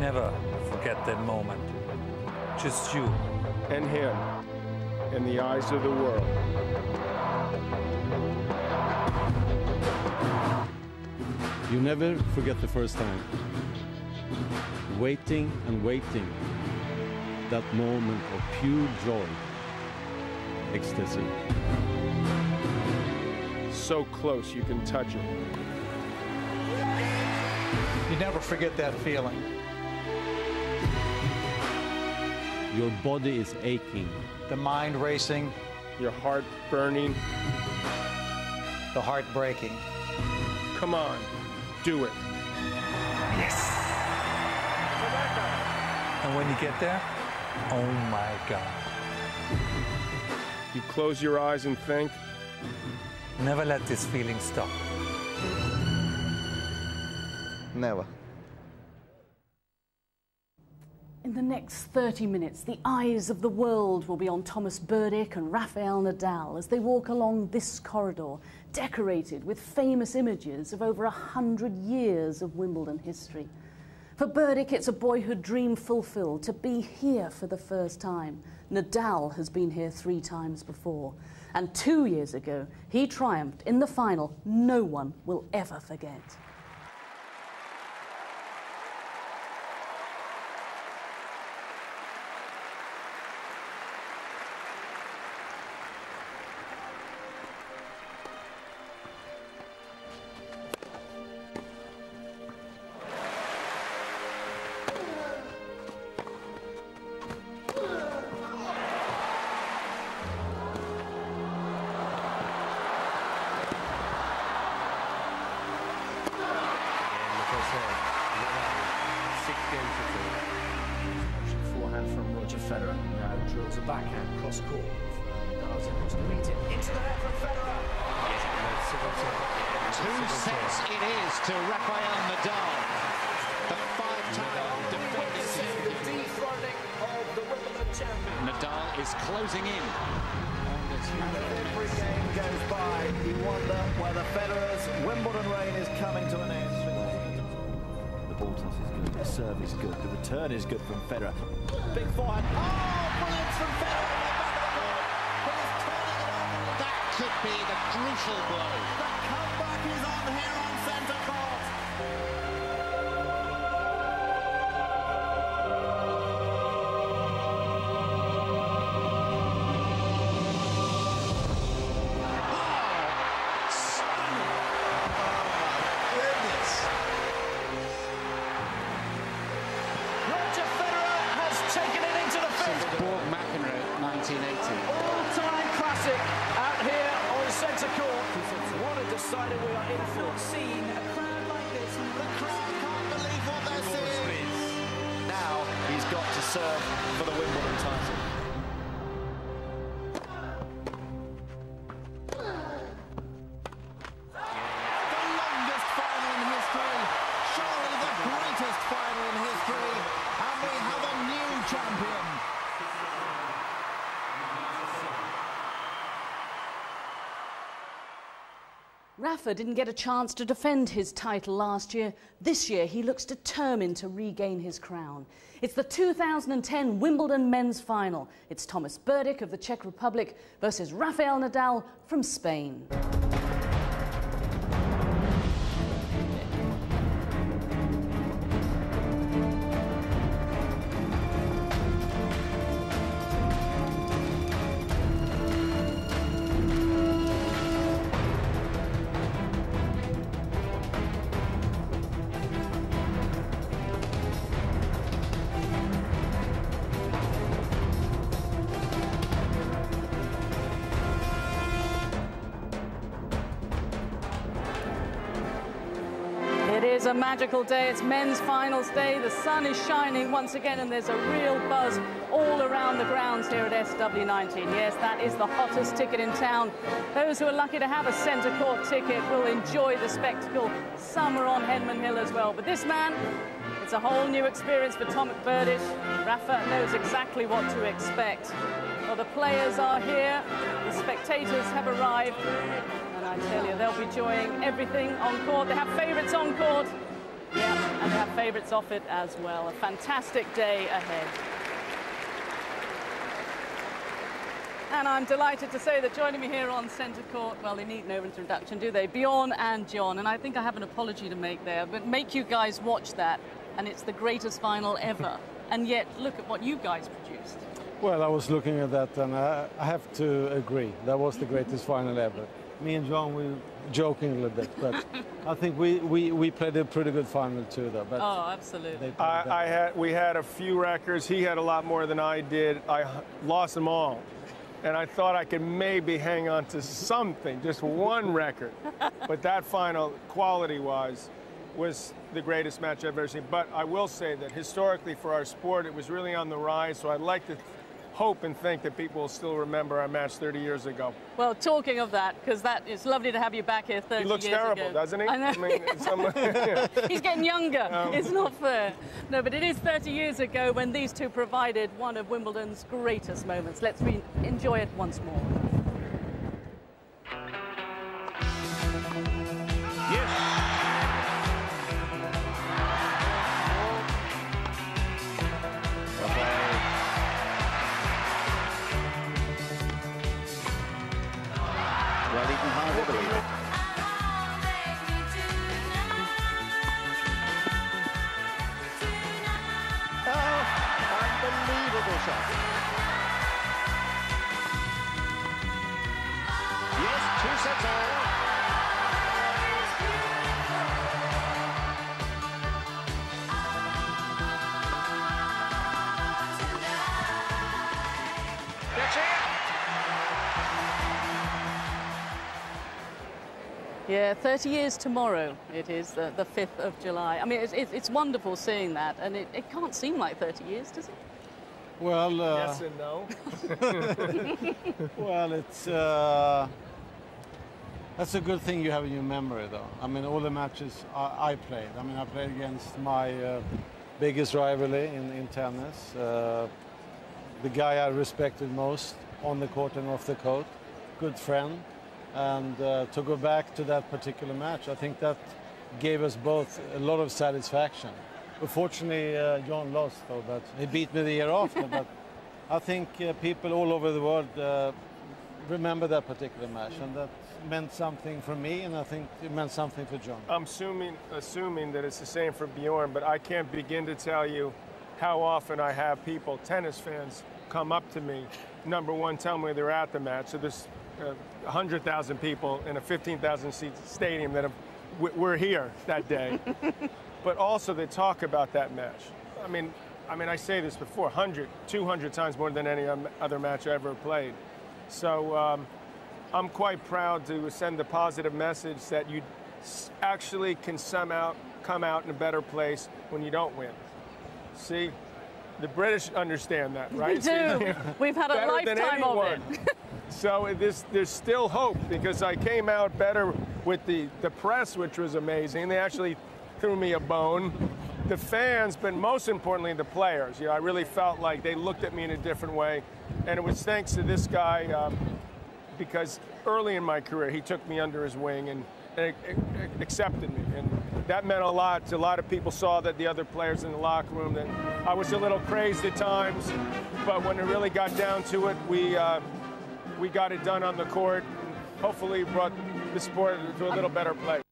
You never forget that moment. Just you. And him. In the eyes of the world. You never forget the first time. Waiting and waiting. That moment of pure joy. Ecstasy. So close you can touch it. You never forget that feeling. Your body is aching. The mind racing, Your heart burning. the heart breaking. Come on, do it. Yes. And when you get there, oh my God. You close your eyes and think, Never let this feeling stop. Never. In the next 30 minutes, the eyes of the world will be on Thomas Berdych and Rafael Nadal as they walk along this corridor, decorated with famous images of over a hundred years of Wimbledon history. For Berdych, it's a boyhood dream fulfilled to be here for the first time. Nadal has been here three times before. And two years ago, he triumphed in the final no one will ever forget. From Federer. Two sets it is to Rafael Nadal, the five-time defending of the Wimbledon champion. Nadal is closing in. And every game goes by, you wonder whether Federer's Wimbledon reign is coming to an end. The ball toss is good, the serve is good, the return is good from Federer. Big forehand. Oh, brilliant from Federer! That could be the crucial blow. The comeback is on here on centre court. Oh goodness. Roger Federer has taken it into the Since. Borg McEnroe, 1980. All-time classic out here centre court. What a decider we are in for. Seen a crowd like this. The crowd can't believe what they're seeing. Now he's got to serve for the Wimbledon Rafa didn't get a chance to defend his title last year. This year, he looks determined to regain his crown. It's the 2010 Wimbledon men's final. It's Thomas Berdych of the Czech Republic versus Rafael Nadal from Spain. Is a magical day. It's men's finals day. The sun is shining once again, and there's a real buzz all around the grounds here at SW19. Yes, that is the hottest ticket in town. Those who are lucky to have a centre court ticket will enjoy the spectacle. Some are on Henman Hill as well. But this man, it's a whole new experience for Tom Berdych. Rafa knows exactly what to expect. Well, the players are here. The spectators have arrived. And I tell you, they'll be enjoying everything on court. They have favourites on court. Yeah, and they have favourites off it as well. A fantastic day ahead. And I'm delighted to say that joining me here on centre court, well, they need no introduction, do they? Bjorn and John. And I think I have an apology to make there, but make you guys watch that, and it's the greatest final ever. and yet, look at what you guys produced. Well, I was looking at that, and I, I have to agree. That was the greatest final ever. Me and John, we joking a little bit, but I think we, we, we played a pretty good final too, though. But oh, absolutely. I. I had we had a few records. He had a lot more than I did. I lost them all, and I thought I could maybe hang on to something, just one record. but that final, quality-wise, was the greatest match I've ever seen. But I will say that historically for our sport, it was really on the rise. So I'd like to hope and think that people will still remember our match 30 years ago. Well, talking of that, because that it's lovely to have you back here 30 He looks years terrible, ago. doesn't he? I know. mean, some, He's getting younger. Um, it's not fair. No, but it is 30 years ago when these two provided one of Wimbledon's greatest moments. Let's re- enjoy it once more. Yeah, 30 years tomorrow it is, the, the 5th of July. I mean, it's, it's, it's wonderful seeing that, and it, it can't seem like 30 years, does it? Well, uh, yes and no. well, it's uh, that's a good thing you have in your memory, though. I mean, all the matches I, I played. I mean, I played against my uh, biggest rivalry in, in tennis, uh, the guy I respected most on the court and off the court, good friend, and uh, to go back to that particular match, I think that gave us both a lot of satisfaction. Unfortunately, uh, John lost, though, but he beat me the year after. but I think uh, people all over the world uh, remember that particular match, and that meant something for me, and I think it meant something for John. I'm assuming, assuming that it's the same for Bjorn, but I can't begin to tell you how often I have people, tennis fans, come up to me. Number one, tell me they're at the match. So there's uh, 100,000 people in a 15,000 seat stadium that have, were here that day. but also they talk about that match. I mean, I mean, I say this before, 100, 200 times more than any other match I ever played. So um, I'm quite proud to send the positive message that you actually can somehow come out in a better place when you don't win. See, the British understand that, right? We do. We've had a lifetime of it. so this, there's still hope because I came out better with the, the press, which was amazing. They actually threw me a bone. The fans, but most importantly, the players. You know, I really felt like they looked at me in a different way. And it was thanks to this guy um, because early in my career, he took me under his wing and, and accepted me. And that meant a lot. A lot of people saw that the other players in the locker room, that I was a little crazed at times. But when it really got down to it, we, uh, we got it done on the court. Hopefully brought the sport to a little better place.